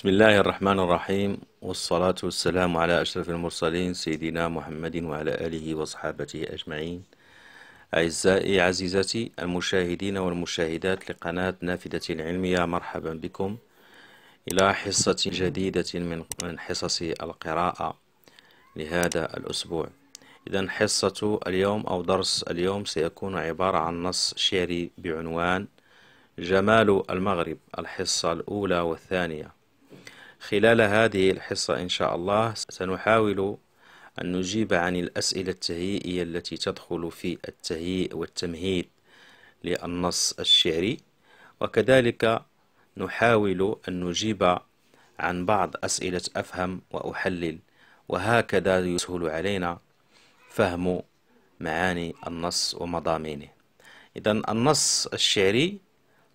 بسم الله الرحمن الرحيم والصلاة والسلام على أشرف المرسلين سيدنا محمد وعلى آله وصحابته أجمعين. أعزائي عزيزتي المشاهدين والمشاهدات لقناة نافذة العلمية مرحبا بكم. إلى حصة جديدة من حصص القراءة لهذا الأسبوع. إذا حصة اليوم أو درس اليوم سيكون عبارة عن نص شعري بعنوان جمال المغرب الحصة الأولى والثانية. خلال هذه الحصة إن شاء الله سنحاول أن نجيب عن الأسئلة التهيئية التي تدخل في التهيئ والتمهيد للنص الشعري وكذلك نحاول أن نجيب عن بعض أسئلة أفهم وأحلل وهكذا يسهل علينا فهم معاني النص ومضامينه. إذا النص الشعري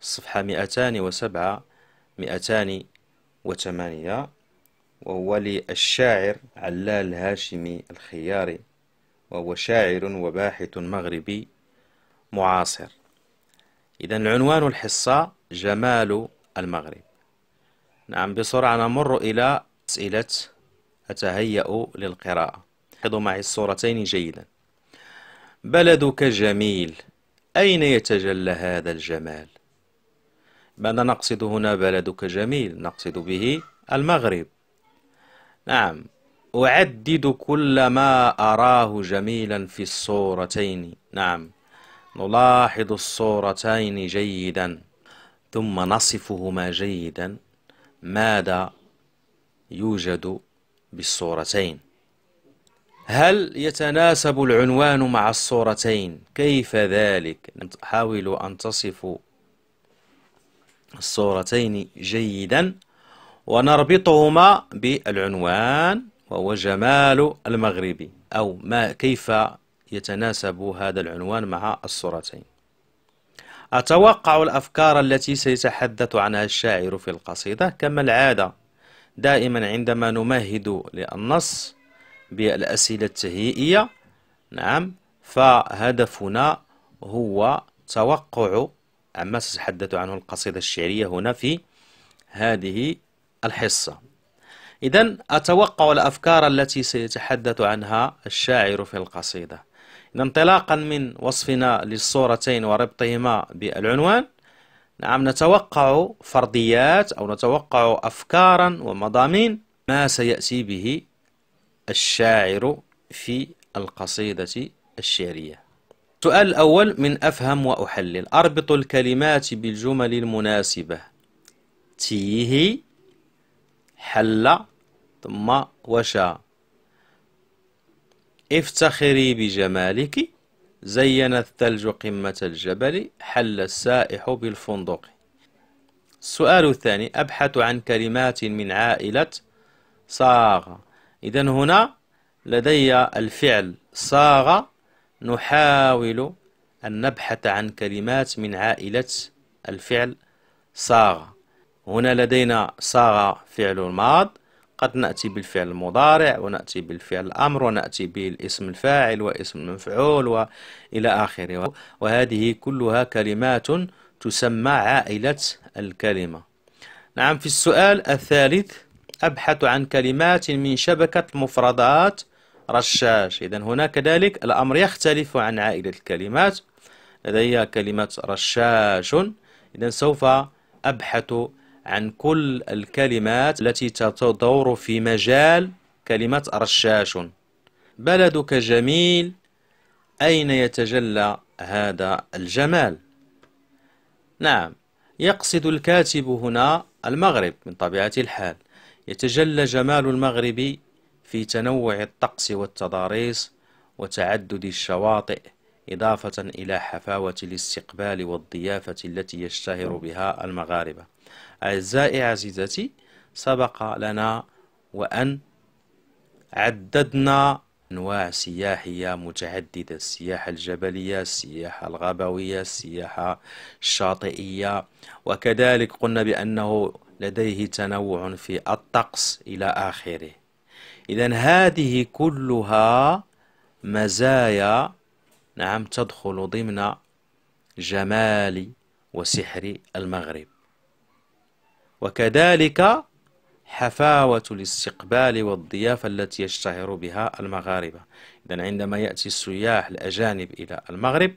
صفحة 207 208 وهو للشاعر علال هاشمي الخياري وهو شاعر وباحث مغربي معاصر. إذا عنوان الحصة جمال المغرب. نعم بسرعة نمر إلى أسئلة أتهيأ للقراءة. لاحظوا معي الصورتين جيدا. بلدك جميل أين يتجلى هذا الجمال؟ ماذا نقصد هنا بلدك جميل نقصد به المغرب. نعم أعدد كل ما أراه جميلا في الصورتين. نعم نلاحظ الصورتين جيدا ثم نصفهما جيدا. ماذا يوجد بالصورتين؟ هل يتناسب العنوان مع الصورتين؟ كيف ذلك؟ حاولوا أن تصفوا الصورتين جيدا ونربطهما بالعنوان وهو جمال المغربي أو ما كيف يتناسب هذا العنوان مع الصورتين. أتوقع الأفكار التي سيتحدث عنها الشاعر في القصيدة كما العادة دائما عندما نمهد للنص بالأسئلة التهيئية نعم فهدفنا هو توقع عما تتحدث عنه القصيدة الشعرية هنا في هذه الحصة. إذا أتوقع الأفكار التي سيتحدث عنها الشاعر في القصيدة. انطلاقا من وصفنا للصورتين وربطهما بالعنوان نعم نتوقع فرضيات أو نتوقع أفكارا ومضامين ما سيأتي به الشاعر في القصيدة الشعرية. السؤال الأول من أفهم وأحلل. أربط الكلمات بالجمل المناسبة. تيه حل ثم وشا افتخري بجمالك. زين الثلج قمة الجبل. حل السائح بالفندق. السؤال الثاني أبحث عن كلمات من عائلة. صاغ. إذا هنا لدي الفعل صاغ. نحاول أن نبحث عن كلمات من عائلة الفعل صاغ. هنا لدينا صاغ فعل الماض قد نأتي بالفعل المضارع ونأتي بالفعل الأمر ونأتي بالاسم الفاعل واسم المفعول وإلى آخره. وهذه كلها كلمات تسمى عائلة الكلمة. نعم في السؤال الثالث أبحث عن كلمات من شبكة مفردات رشاش. إذا هنا كذلك الأمر يختلف عن عائلة الكلمات. لدي كلمة رشاش. إذا سوف أبحث عن كل الكلمات التي تدور في مجال كلمة رشاش. بلدك جميل. أين يتجلى هذا الجمال؟ نعم يقصد الكاتب هنا المغرب من طبيعة الحال. يتجلى جمال المغرب في تنوع الطقس والتضاريس وتعدد الشواطئ إضافة إلى حفاوة الاستقبال والضيافة التي يشتهر بها المغاربة. أعزائي عزيزتي سبق لنا وأن عددنا أنواع سياحية متعددة السياحة الجبلية السياحة الغابوية السياحة الشاطئية. وكذلك قلنا بأنه لديه تنوع في الطقس إلى آخره. إذا هذه كلها مزايا نعم تدخل ضمن جمال وسحر المغرب. وكذلك حفاوة الاستقبال والضيافة التي يشتهر بها المغاربة. إذا عندما يأتي السياح الأجانب إلى المغرب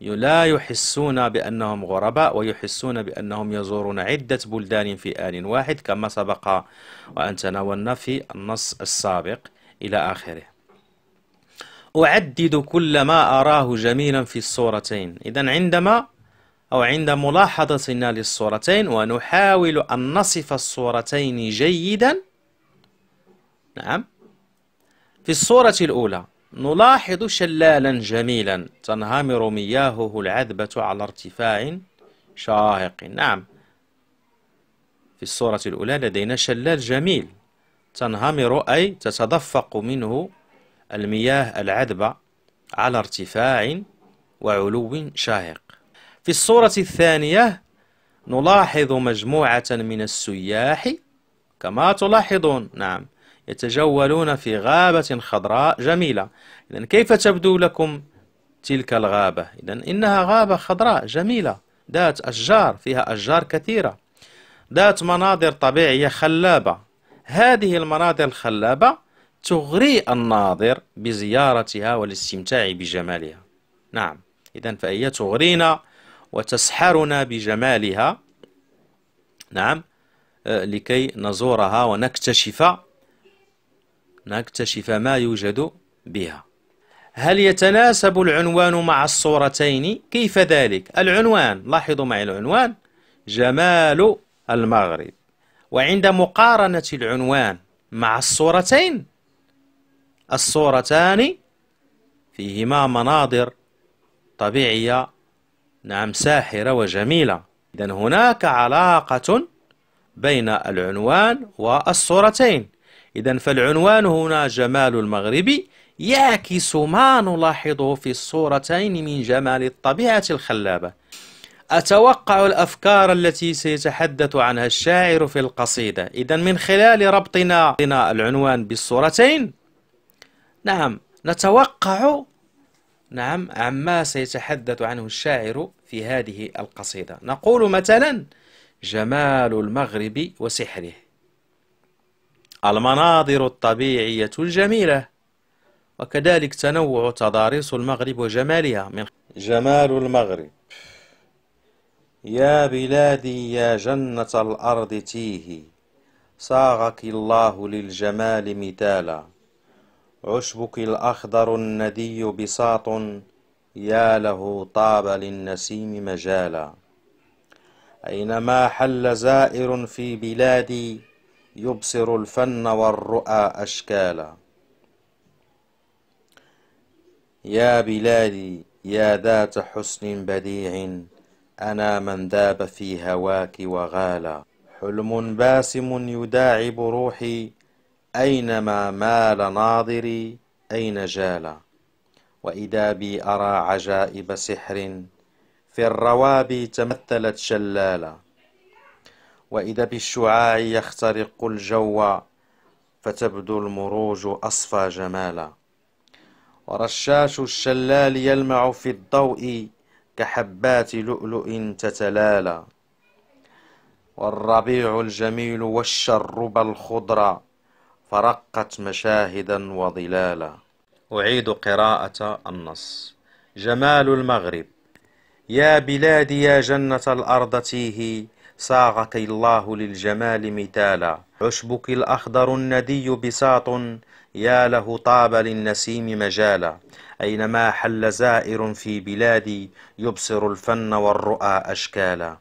لا يحسون بأنهم غرباء ويحسون بأنهم يزورون عدة بلدان في آن واحد كما سبق وأن تناولنا في النص السابق إلى آخره. أعدد كل ما أراه جميلا في الصورتين. إذا عندما أو عند ملاحظتنا للصورتين ونحاول أن نصف الصورتين جيدا. نعم. في الصورة الأولى نلاحظ شلالا جميلا تنهمر مياهه العذبة على ارتفاع شاهق. نعم. في الصورة الأولى لدينا شلال جميل تنهمر أي تتدفق منه المياه العذبة على ارتفاع وعلو شاهق. في الصورة الثانية نلاحظ مجموعة من السياح كما تلاحظون. نعم. يتجولون في غابة خضراء جميلة. إذا كيف تبدو لكم تلك الغابة؟ إذا إنها غابة خضراء جميلة ذات أشجار فيها أشجار كثيرة. ذات مناظر طبيعية خلابة. هذه المناظر الخلابة تغري الناظر بزيارتها والاستمتاع بجمالها. نعم. إذا فهي تغرينا وتسحرنا بجمالها. نعم. آه، لكي نزورها ونكتشف نكتشف ما يوجد بها. هل يتناسب العنوان مع الصورتين؟ كيف ذلك؟ العنوان لاحظوا معي العنوان. جمال المغرب. وعند مقارنة العنوان مع الصورتين الصورتان فيهما مناظر طبيعية. نعم ساحرة وجميلة. إذا هناك علاقة بين العنوان والصورتين. إذا فالعنوان هنا جمال المغرب. يعكس ما نلاحظه في الصورتين من جمال الطبيعة الخلابة. أتوقع الأفكار التي سيتحدث عنها الشاعر في القصيدة. إذا من خلال ربطنا العنوان بالصورتين نعم نتوقع نعم عما سيتحدث عنه الشاعر في هذه القصيدة. نقول مثلا جمال المغرب وسحره. المناظر الطبيعية الجميلة وكذلك تنوع تضاريس المغرب وجمالها من جمال المغرب. يا بلادي يا جنة الأرض تيه صاغك الله للجمال مثالا. عشبك الأخضر الندي بساط يا له طاب للنسيم مجالا. أينما حل زائر في بلادي يبصر الفن والرؤى أشكالا. يا بلادي يا ذات حسن بديع أنا من ذاب في هواك وغالا. حلم باسم يداعب روحي أينما مال ناظري أين جالا. وإذا بي أرى عجائب سحر في الروابي تمثلت شلالا. وإذا بالشعاع يخترق الجو فتبدو المروج أصفى جمالا. ورشاش الشلال يلمع في الضوء كحبات لؤلؤ تتلالى والربيع الجميل والشرب الخضر فرقت مشاهدا وظلالا. أعيد قراءة النص. جمال المغرب. يا بلادي يا جنة الأرض تيه صاغك الله للجمال مثالا. عشبك الأخضر الندي بساط يا له طاب للنسيم مجالا. أينما حل زائر في بلادي يبصر الفن والرؤى أشكالا.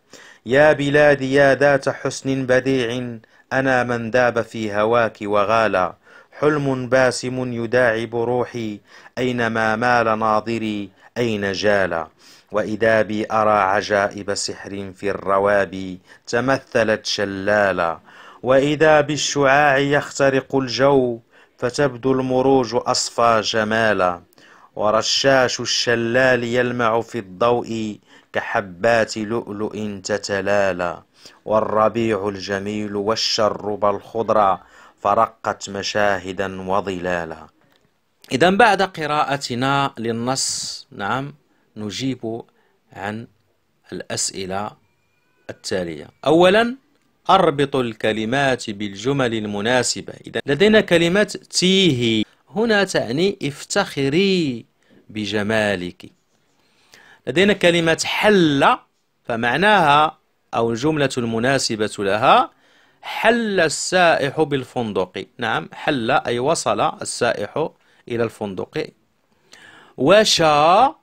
يا بلادي يا ذات حسن بديع أنا من ذاب في هواك وغالا. حلم باسم يداعب روحي أينما مال ناظري أين جالا. وإذا بي أرى عجائب سحر في الروابي تمثلت شلالا. وإذا بالشعاع يخترق الجو فتبدو المروج أصفى جمالا. ورشاش الشلال يلمع في الضوء كحبات لؤلؤ تتلالى والربيع الجميل والشرب الخضرا فرقت مشاهدا وظلالا. إذا بعد قراءتنا للنص نعم. نجيب عن الأسئلة التالية. أولا أربط الكلمات بالجمل المناسبة. إذا لدينا كلمة تيه هنا تعني افتخري بجمالك. لدينا كلمة حل فمعناها أو الجملة المناسبة لها حل السائح بالفندق. نعم حل أي وصل السائح إلى الفندق. وشا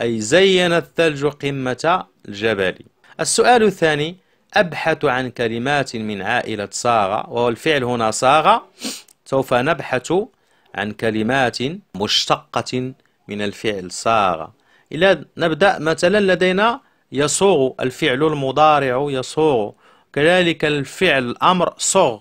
أي زين الثلج قمة الجبل. السؤال الثاني أبحث عن كلمات من عائلة صاغة وهو الفعل هنا صاغة سوف نبحث عن كلمات مشتقة من الفعل صاغة إلى نبدأ مثلا لدينا يصوغ الفعل المضارع يصوغ كذلك الفعل الأمر صغ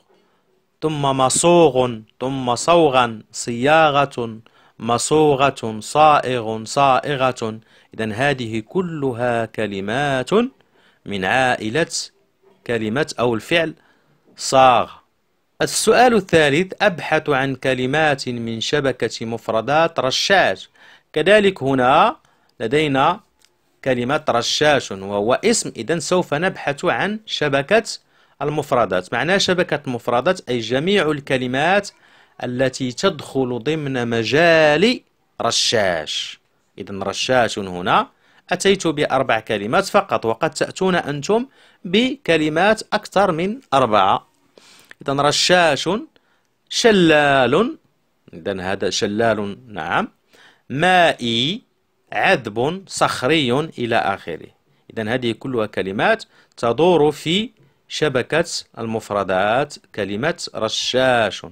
ثم مصوغ ثم صوغا صياغة مصوغة صائغ صائغة. إذا هذه كلها كلمات من عائلة كلمة أو الفعل صاغ. السؤال الثالث أبحث عن كلمات من شبكة مفردات رشاش. كذلك هنا لدينا كلمة رشاش وهو اسم. إذا سوف نبحث عن شبكة المفردات. معناه شبكة مفردات أي جميع الكلمات التي تدخل ضمن مجال رشاش. إذا رشاش هنا. أتيت بأربع كلمات فقط وقد تأتون أنتم بكلمات أكثر من أربعة. إذا رشاش شلال. إذا هذا شلال نعم. مائي عذب صخري إلى آخره. إذا هذه كلها كلمات تدور في شبكة المفردات كلمة رشاش.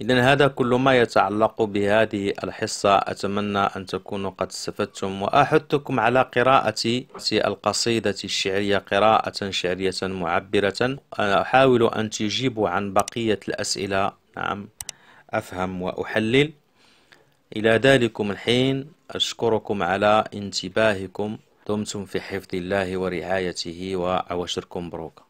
إذا هذا كل ما يتعلق بهذه الحصة. أتمنى أن تكونوا قد استفدتم وأحثكم على قراءة القصيدة الشعرية قراءة شعرية معبرة. أحاول أن تجيبوا عن بقية الأسئلة. نعم أفهم وأحلل. إلى ذلكم الحين. أشكركم على انتباهكم. دمتم في حفظ الله ورعايته وأوشركم بروكا